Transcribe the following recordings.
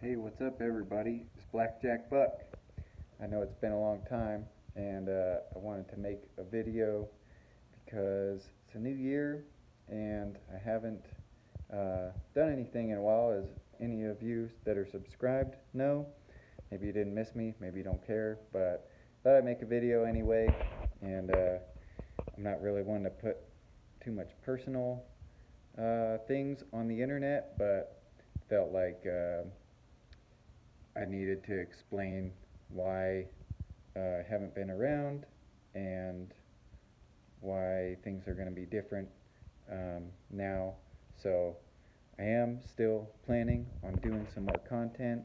Hey, what's up, everybody? It's Blackjack Buck. I know it's been a long time, and uh, I wanted to make a video because it's a new year, and I haven't uh, done anything in a while, as any of you that are subscribed know. Maybe you didn't miss me, maybe you don't care, but thought I'd make a video anyway, and uh, I'm not really one to put too much personal uh, things on the internet, but felt like uh, I needed to explain why uh, I haven't been around and why things are going to be different um, now. So I am still planning on doing some more content,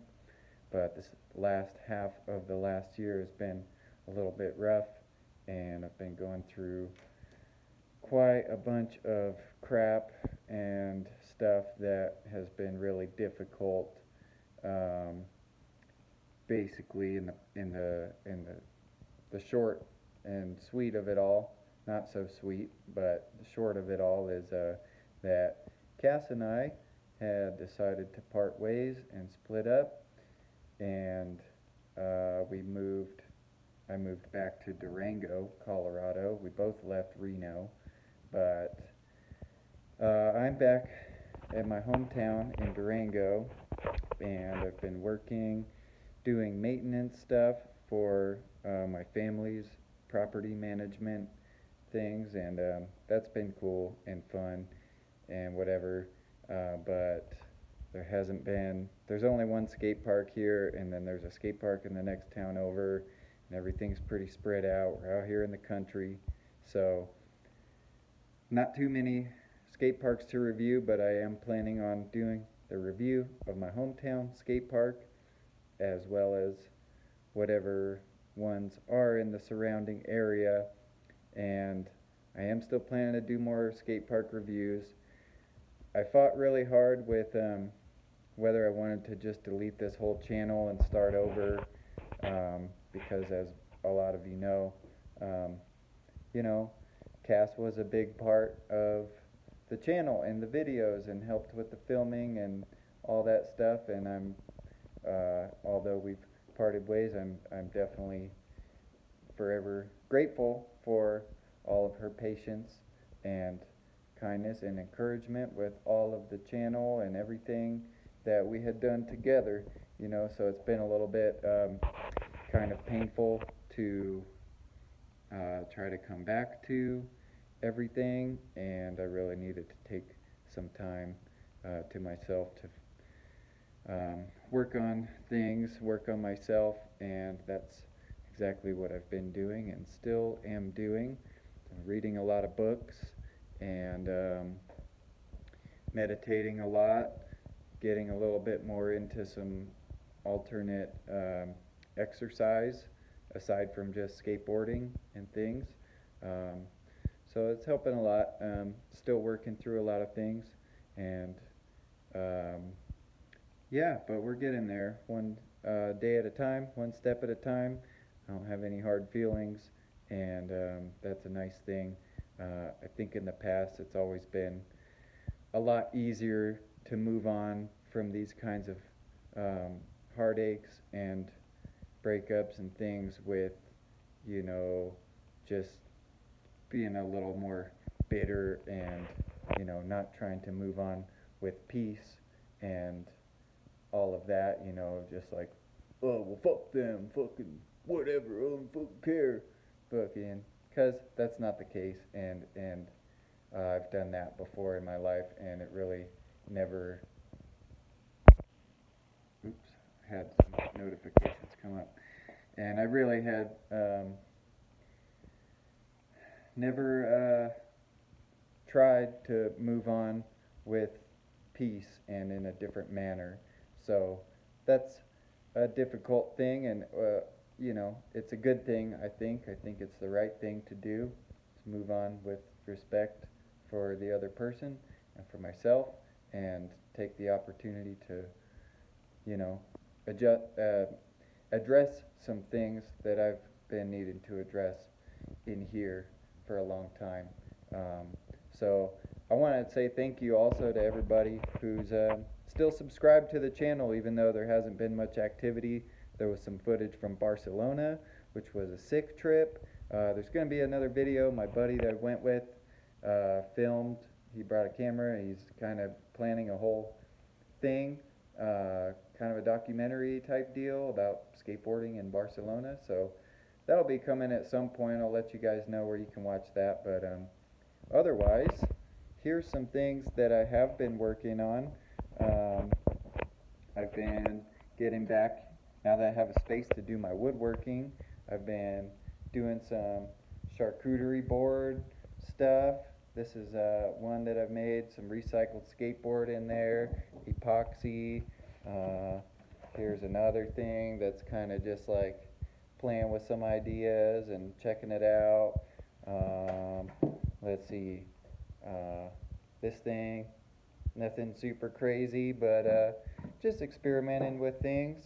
but this last half of the last year has been a little bit rough, and I've been going through quite a bunch of crap and stuff that has been really difficult. Um, basically, in the in the in the the short and sweet of it all, not so sweet, but the short of it all is uh, that Cass and I had decided to part ways and split up, and uh, we moved. I moved back to Durango, Colorado. We both left Reno, but uh, I'm back at my hometown in Durango, and I've been working, doing maintenance stuff for uh, my family's property management things, and um, that's been cool and fun and whatever. Uh, but there hasn't been. There's only one skate park here, and then there's a skate park in the next town over, and everything's pretty spread out. We're out here in the country, so not too many skate parks to review, but I am planning on doing the review of my hometown skate park as well as whatever ones are in the surrounding area. And I am still planning to do more skate park reviews. I fought really hard with um, whether I wanted to just delete this whole channel and start over um, because, as a lot of you know, um, you know, Cass was a big part of the channel and the videos and helped with the filming and all that stuff. And I'm, uh, although we've parted ways, I'm, I'm definitely forever grateful for all of her patience and kindness and encouragement with all of the channel and everything that we had done together. You know, so it's been a little bit um, kind of painful to uh, try to come back to everything, and I really needed to take some time uh, to myself to um, work on things, work on myself, and that's exactly what I've been doing and still am doing. I'm reading a lot of books and um, meditating a lot, getting a little bit more into some alternate um, exercise aside from just skateboarding and things. Um, so it's helping a lot. Um, still working through a lot of things, and um, yeah, but we're getting there one uh, day at a time, one step at a time. I don't have any hard feelings, and um, that's a nice thing. Uh, I think in the past it's always been a lot easier to move on from these kinds of um, heartaches and breakups and things with, you know, just being a little more bitter and, you know, not trying to move on with peace and all of that, you know, just like, oh, well, fuck them, fucking whatever, I don't fucking care, fucking, because that's not the case, and, and uh, I've done that before in my life, and it really never, oops, had some notifications come up, and I really had, um, never uh, tried to move on with peace and in a different manner. So that's a difficult thing, and uh, you know, it's a good thing. I think. I think it's the right thing to do. To move on with respect for the other person and for myself, and take the opportunity to, you know, adjust, uh, address some things that I've been needing to address in here for a long time. Um, so I want to say thank you also to everybody who's uh, still subscribe to the channel even though there hasn't been much activity. There was some footage from Barcelona, which was a sick trip. Uh, there's going to be another video my buddy that I went with uh, filmed. He brought a camera. He's kind of planning a whole thing, uh, kind of a documentary type deal about skateboarding in Barcelona. So that'll be coming at some point. I'll let you guys know where you can watch that. But um, otherwise, here's some things that I have been working on. Um, I've been getting back, now that I have a space to do my woodworking, I've been doing some charcuterie board stuff. This is uh, one that I've made, some recycled skateboard in there, epoxy. Uh, here's another thing that's kind of just like playing with some ideas and checking it out. Um, let's see, uh, this thing, nothing super crazy, but uh, just experimenting with things,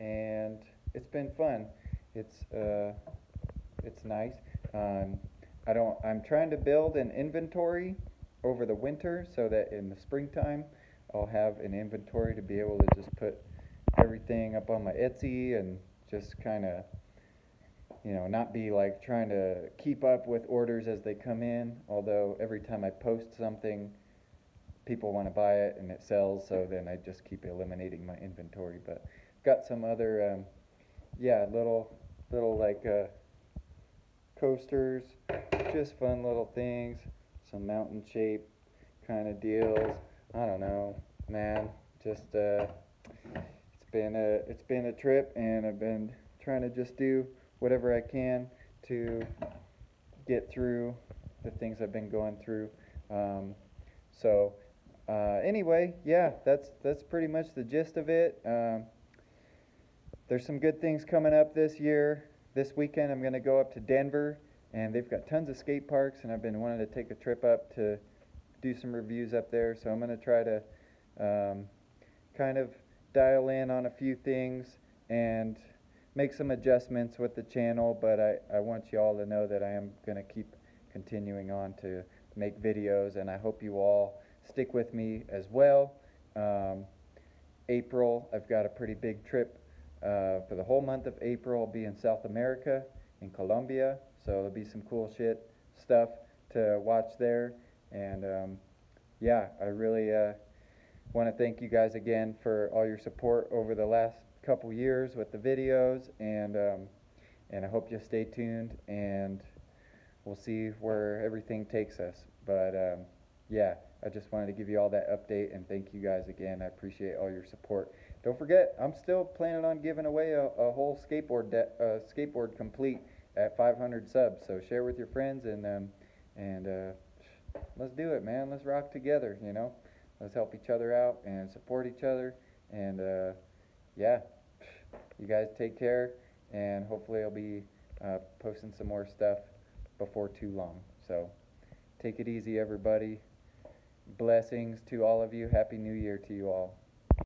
and it's been fun. It's uh, it's nice. Um, I don't. I'm trying to build an inventory over the winter so that in the springtime I'll have an inventory to be able to just put everything up on my Etsy and just kind of you know not be like trying to keep up with orders as they come in although every time I post something people want to buy it and it sells so then I just keep eliminating my inventory but got some other um, yeah little little like uh, coasters just fun little things some mountain shape kind of deals I don't know man just uh, it's been a it's been a trip and I've been trying to just do whatever I can to get through the things I've been going through um, so uh, anyway, yeah, that's that's pretty much the gist of it. Um, there's some good things coming up this year. This weekend, I'm going to go up to Denver, and they've got tons of skate parks, and I've been wanting to take a trip up to do some reviews up there. So I'm going to try to um, kind of dial in on a few things and make some adjustments with the channel. But I, I want you all to know that I am going to keep continuing on to make videos, and I hope you all stick with me as well. Um, April, I've got a pretty big trip uh, for the whole month of April. I'll be in South America, in Colombia, so there'll be some cool shit stuff to watch there. And um, yeah, I really uh, want to thank you guys again for all your support over the last couple years with the videos, and um, and I hope you stay tuned, and we'll see where everything takes us. But um, yeah. I just wanted to give you all that update and thank you guys again. I appreciate all your support. Don't forget, I'm still planning on giving away a, a whole skateboard uh, skateboard complete at 500 subs. So share with your friends and um, and uh, let's do it, man. Let's rock together. You know, let's help each other out and support each other. And uh, yeah, you guys take care. And hopefully, I'll be uh, posting some more stuff before too long. So take it easy, everybody. Blessings to all of you. Happy New Year to you all.